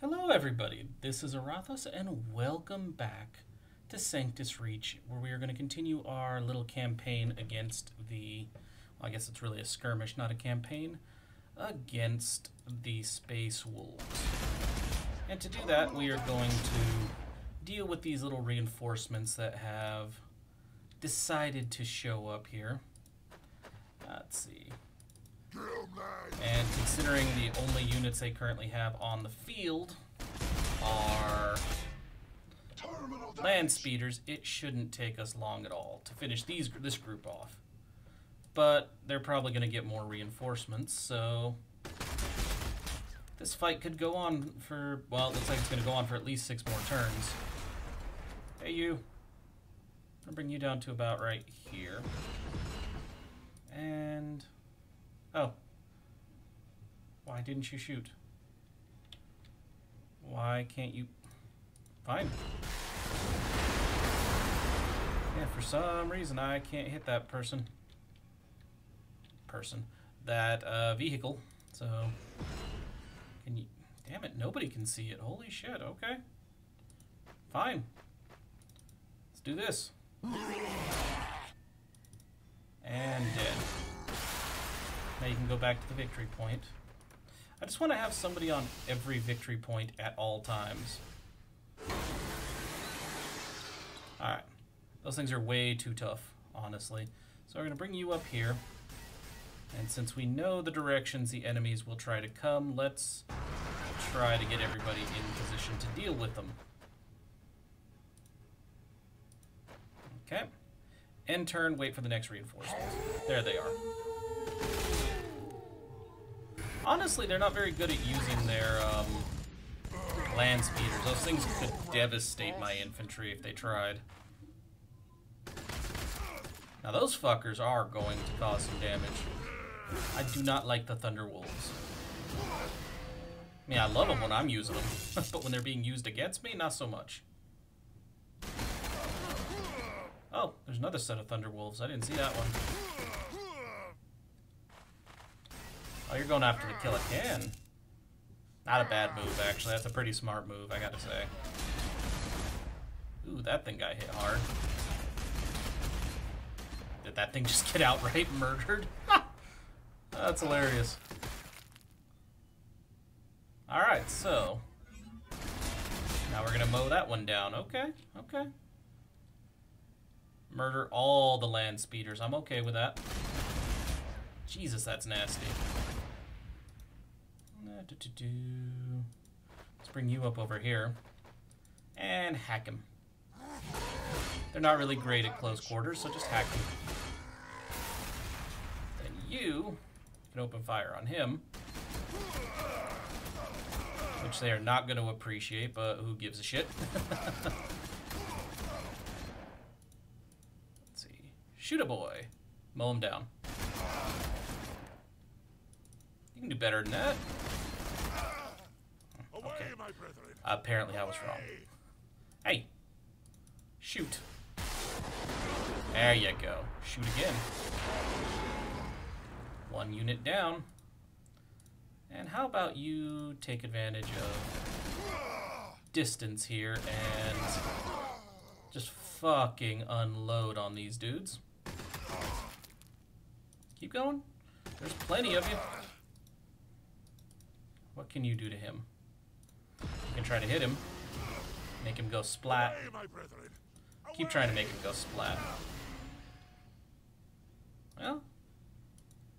Hello, everybody. This is Aurathas, and welcome back to Sanctus Reach, where we are going to continue our little campaign against the. Well, I guess it's really a skirmish, not a campaign. Against the Space Wolves. And to do that, we are going to deal with these little reinforcements that have decided to show up here. Let's see. And considering the only units they currently have on the field are land speeders, it shouldn't take us long at all to finish these this group off. But they're probably going to get more reinforcements, so this fight could go on for, well, it looks like it's going to go on for at least six more turns. Hey, you. I'll bring you down to about right here. And... Oh. Why didn't you shoot? Why can't you... Fine. Yeah, for some reason I can't hit that person. Person. That uh, vehicle. So... Can you... Damn it, nobody can see it. Holy shit, okay. Fine. Let's do this. And dead. Now you can go back to the victory point. I just want to have somebody on every victory point at all times. Alright. Those things are way too tough, honestly. So we're going to bring you up here. And since we know the directions the enemies will try to come, let's try to get everybody in position to deal with them. Okay. End turn, wait for the next reinforcement. There they are. Honestly, they're not very good at using their um, land speeders. Those things could devastate my infantry if they tried. Now those fuckers are going to cause some damage. I do not like the Thunder Wolves. I mean, I love them when I'm using them, but when they're being used against me, not so much. Oh, there's another set of Thunder Wolves. I didn't see that one. Oh, you're going after the kill a can. Not a bad move, actually. That's a pretty smart move, I gotta say. Ooh, that thing got hit hard. Did that thing just get outright murdered? That's hilarious. Alright, so... Now we're gonna mow that one down. Okay, okay. Murder all the land speeders. I'm okay with that. Jesus, that's nasty. Let's bring you up over here. And hack him. They're not really great at close quarters, so just hack him. Then you can open fire on him. Which they are not going to appreciate, but who gives a shit? Let's see. Shoot a boy. Mow him down. You can do better than that. Okay. Apparently I was wrong. Hey. Shoot. There you go. Shoot again. One unit down. And how about you take advantage of distance here and just fucking unload on these dudes. Keep going. There's plenty of you. What can you do to him? You can try to hit him. Make him go splat. Keep trying to make him go splat. Well,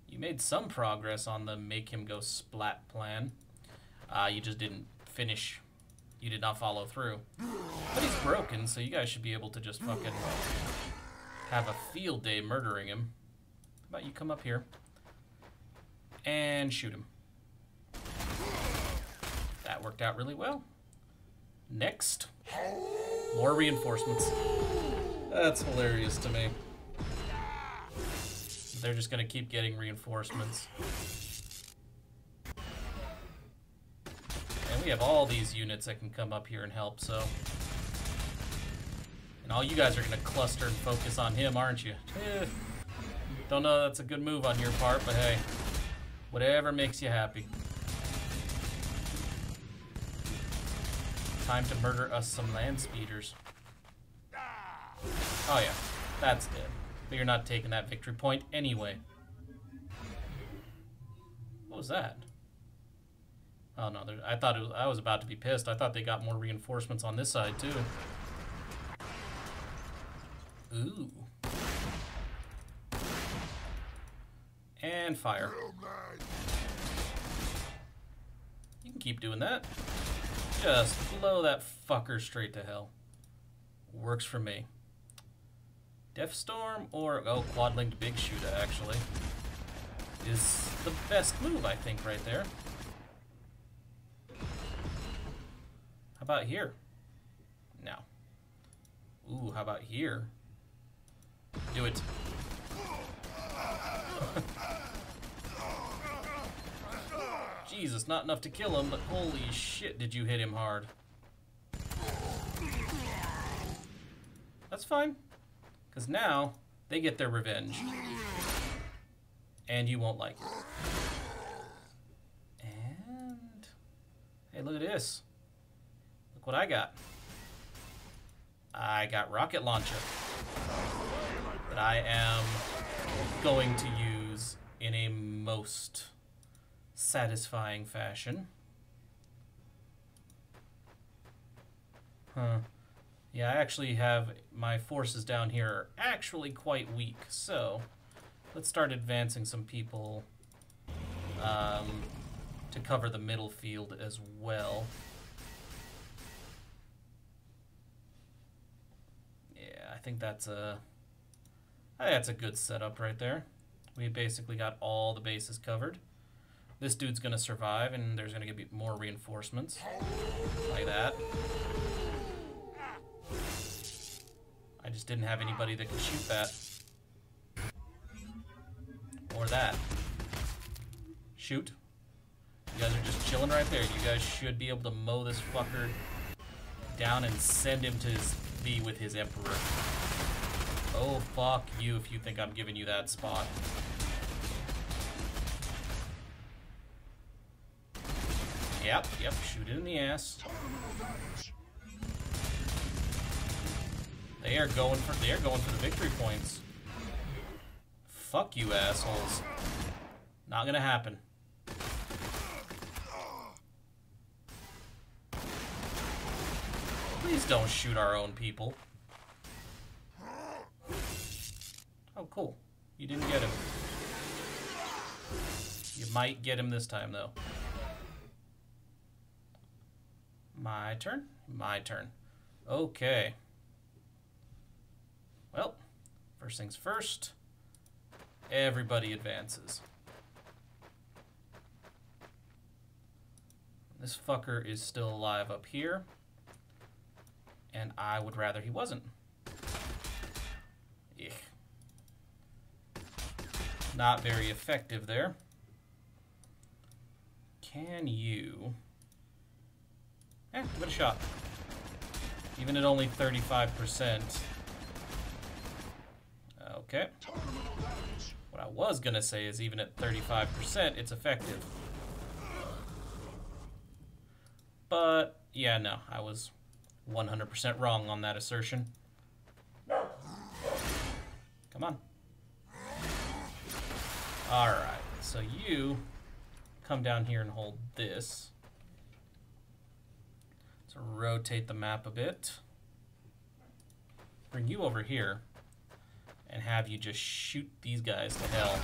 you made some progress on the make him go splat plan. Uh, you just didn't finish. You did not follow through. But he's broken, so you guys should be able to just fucking have a field day murdering him. How about you come up here and shoot him. That worked out really well. Next. More reinforcements. That's hilarious to me. They're just going to keep getting reinforcements. And we have all these units that can come up here and help, so... And all you guys are going to cluster and focus on him, aren't you? Eh, don't know that's a good move on your part, but hey. Whatever makes you happy. Time to murder us some land speeders. Oh yeah, that's dead. But you're not taking that victory point anyway. What was that? Oh no, I thought it was, I was about to be pissed. I thought they got more reinforcements on this side too. Ooh. And fire. You can keep doing that. Just blow that fucker straight to hell. Works for me. Death Storm or, oh, Quad Linked Big Shooter, actually, is the best move, I think, right there. How about here? No. Ooh, how about here? Do it. Jesus, not enough to kill him, but holy shit, did you hit him hard. That's fine. Because now, they get their revenge. And you won't like it. And... Hey, look at this. Look what I got. I got rocket launcher. That I am going to use in a most satisfying fashion. Huh. Yeah, I actually have my forces down here are actually quite weak, so let's start advancing some people um, to cover the middle field as well. Yeah, I think that's a that's a good setup right there. We basically got all the bases covered. This dude's gonna survive, and there's gonna be more reinforcements. Like that. I just didn't have anybody that could shoot that. Or that. Shoot. You guys are just chilling right there. You guys should be able to mow this fucker down and send him to his, be with his emperor. Oh, fuck you if you think I'm giving you that spot. Yep, yep, shoot it in the ass. They are going for they are going for the victory points. Fuck you assholes. Not gonna happen. Please don't shoot our own people. Oh, cool. You didn't get him. You might get him this time, though. My turn? My turn. Okay. Well, first things first, everybody advances. This fucker is still alive up here, and I would rather he wasn't. Ugh. Not very effective there. Can you... Eh, give it a shot. Even at only 35%. Okay. What I was gonna say is even at 35%, it's effective. But, yeah, no, I was 100% wrong on that assertion. Come on. Alright, so you come down here and hold this. So rotate the map a bit. Bring you over here and have you just shoot these guys to hell.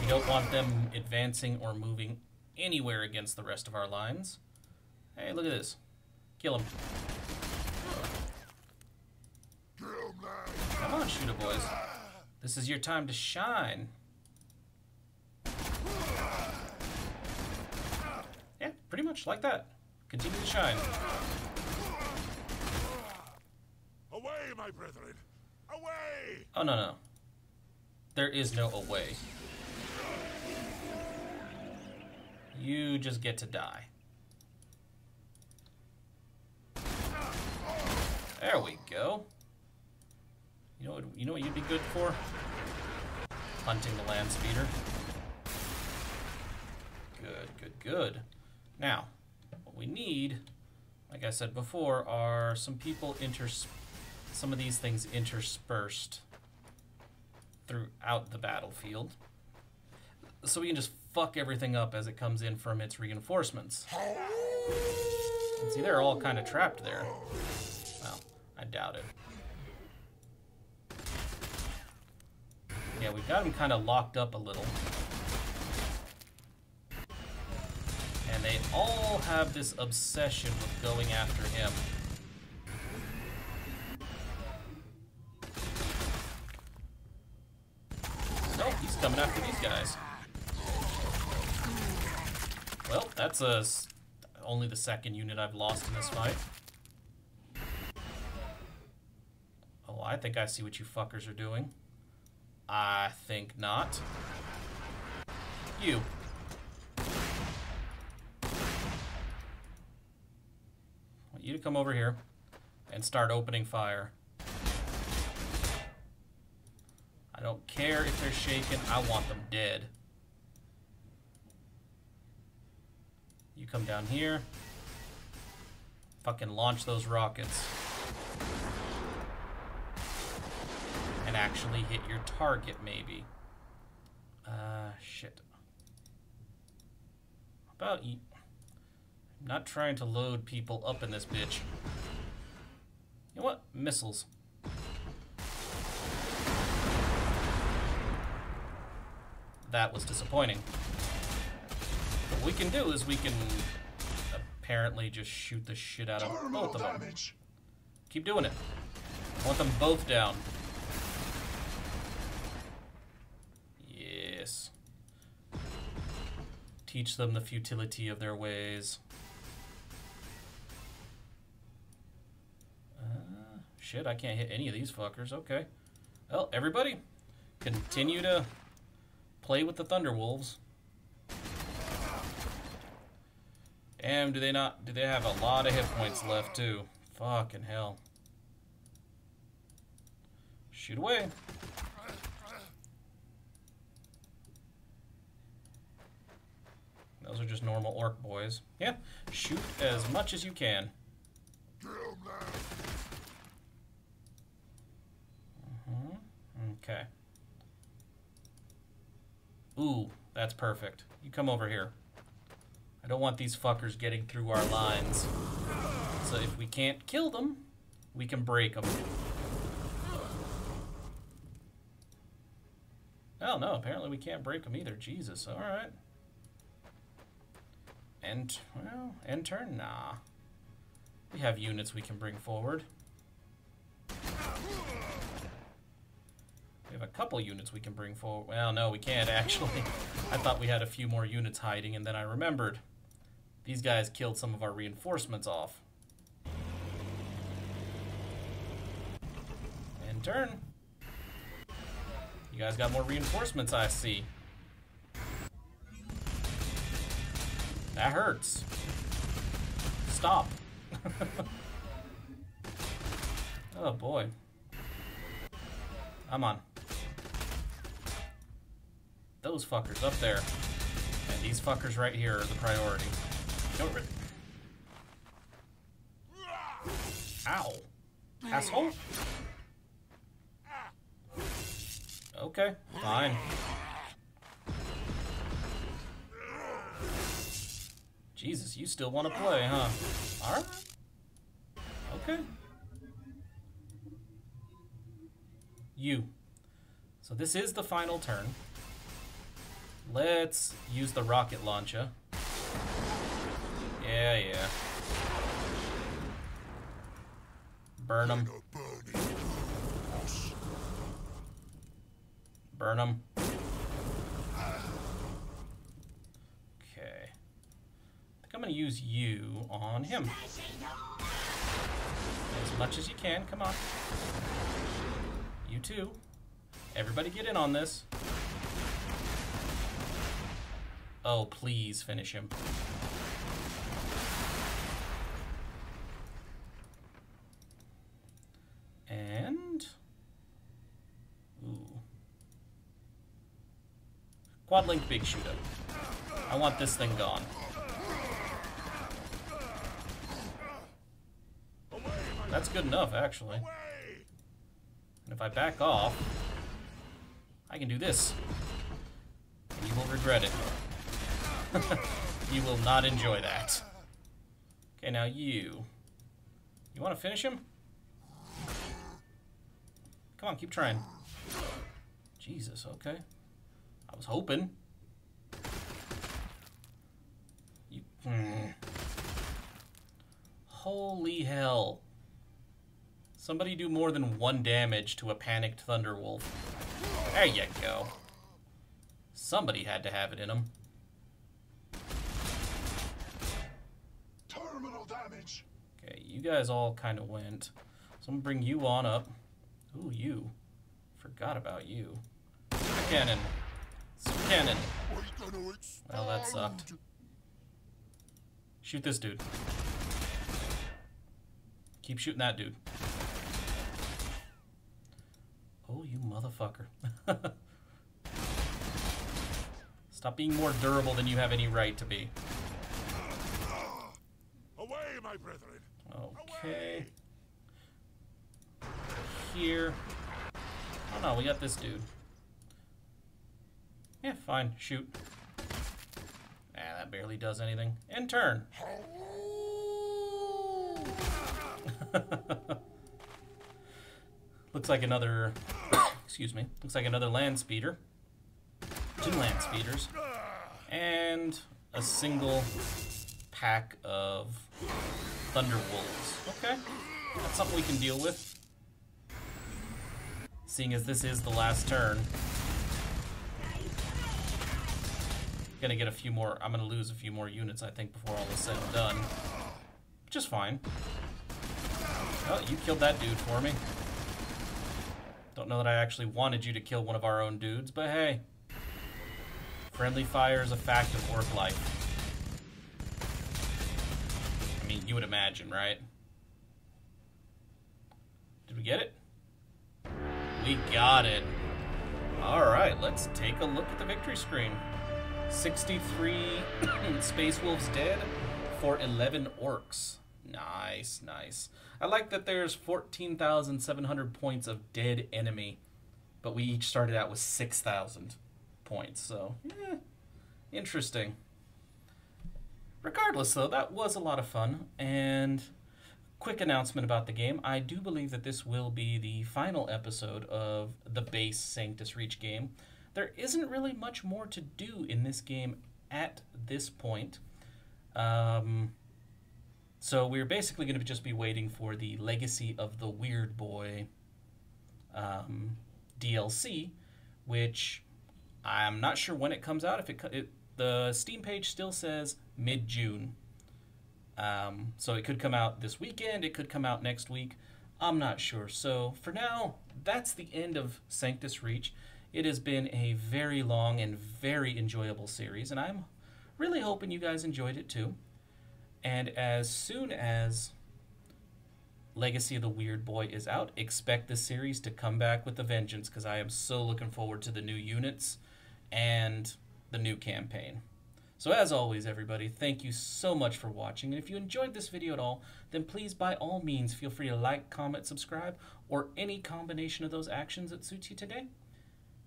We don't want them advancing or moving anywhere against the rest of our lines. Hey, look at this. Kill him. Come on, shooter boys. This is your time to shine. Yeah, pretty much like that. Continue to shine. Away, my brethren! Away! Oh, no, no. There is no away. You just get to die. There we go. You know what you know what you'd be good for? Hunting the land speeder. Good, good, good. Now, what we need, like I said before, are some people inters some of these things interspersed throughout the battlefield. So we can just fuck everything up as it comes in from its reinforcements. And see, they're all kind of trapped there. Well, I doubt it. Yeah, we've got them kind of locked up a little. They all have this obsession with going after him. Oh, he's coming after these guys. Well, that's a only the second unit I've lost in this fight. Oh, I think I see what you fuckers are doing. I think not. You. I want you to come over here and start opening fire. I don't care if they're shaken, I want them dead. You come down here. Fucking launch those rockets. And actually hit your target, maybe. Uh, shit. About you? Not trying to load people up in this bitch. You know what? Missiles. That was disappointing. What we can do is we can apparently just shoot the shit out of Terminal both of them. damage. Keep doing it. I want them both down. Yes. Teach them the futility of their ways. Shit, I can't hit any of these fuckers. Okay. Well, everybody, continue to play with the Thunderwolves. Damn, do they not? Do they have a lot of hit points left too? Fucking hell. Shoot away. Those are just normal Ork boys. Yeah, shoot as much as you can. Kill them. Okay. Ooh, that's perfect. You come over here. I don't want these fuckers getting through our lines. So if we can't kill them, we can break them. Oh no, apparently we can't break them either. Jesus, alright. And, well, end turn? Nah. We have units we can bring forward. We have a couple units we can bring forward. Well, no, we can't actually. I thought we had a few more units hiding, and then I remembered. These guys killed some of our reinforcements off. In turn. You guys got more reinforcements, I see. That hurts. Stop. oh boy. Come on. Those fuckers up there. And these fuckers right here are the priority. Don't really. Ow. Asshole? Okay, fine. Jesus, you still want to play, huh? Alright. Okay. You. So this is the final turn. Let's use the rocket launcher. Yeah, yeah. Burn them. Burn them. Okay. I think I'm going to use you on him. As much as you can. Come on. You too. Everybody get in on this. Oh, please finish him. And... Ooh. Quad Link Big shooter. I want this thing gone. That's good enough, actually. And if I back off, I can do this. And you will regret it. you will not enjoy that. Okay, now you. You want to finish him? Come on, keep trying. Jesus, okay. I was hoping. You. Mm. Holy hell. Somebody do more than one damage to a panicked Thunderwolf. There you go. Somebody had to have it in them. You guys all kind of went. So I'm gonna bring you on up. Ooh, you. Forgot about you. Super cannon. Super cannon. Well, that sucked. Shoot this dude. Keep shooting that dude. Oh, you motherfucker. Stop being more durable than you have any right to be. Away, my brethren! Okay. Here. Oh no, we got this dude. Yeah, fine. Shoot. Ah, that barely does anything. And turn. Looks like another. excuse me. Looks like another land speeder. Two land speeders. And a single pack of Thunderwolves. Okay. That's something we can deal with. Seeing as this is the last turn. Gonna get a few more. I'm gonna lose a few more units, I think, before all is said and done. Is fine. Oh, you killed that dude for me. Don't know that I actually wanted you to kill one of our own dudes, but hey. Friendly fire is a fact of Ork life. I mean, you would imagine, right? Did we get it? We got it. Alright, let's take a look at the victory screen. 63 Space Wolves dead for 11 Orks. Nice, nice. I like that there's 14,700 points of dead enemy, but we each started out with 6,000 points, so, eh, interesting. Regardless, though, that was a lot of fun, and quick announcement about the game. I do believe that this will be the final episode of the base Sanctus Reach game. There isn't really much more to do in this game at this point. Um, so we're basically going to just be waiting for the Legacy of the Weirdboy um, DLC, which I'm not sure when it comes out. If it, it the Steam page still says mid June, um, so it could come out this weekend. It could come out next week. I'm not sure. So for now, that's the end of Sanctus Reach. It has been a very long and very enjoyable series, and I'm really hoping you guys enjoyed it too. And as soon as Legacy of the Weirdboy is out, expect this series to come back with a vengeance because I am so looking forward to the new units and the new campaign. So as always, everybody, thank you so much for watching. And if you enjoyed this video at all, then please by all means feel free to like, comment, subscribe, or any combination of those actions that suits you today.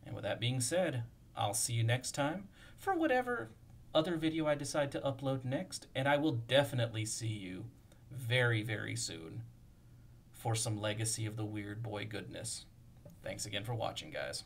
And with that being said, I'll see you next time for whatever other video I decide to upload next, and I will definitely see you very, very soon for some Legacy of the Weirdboy goodness. Thanks again for watching, guys.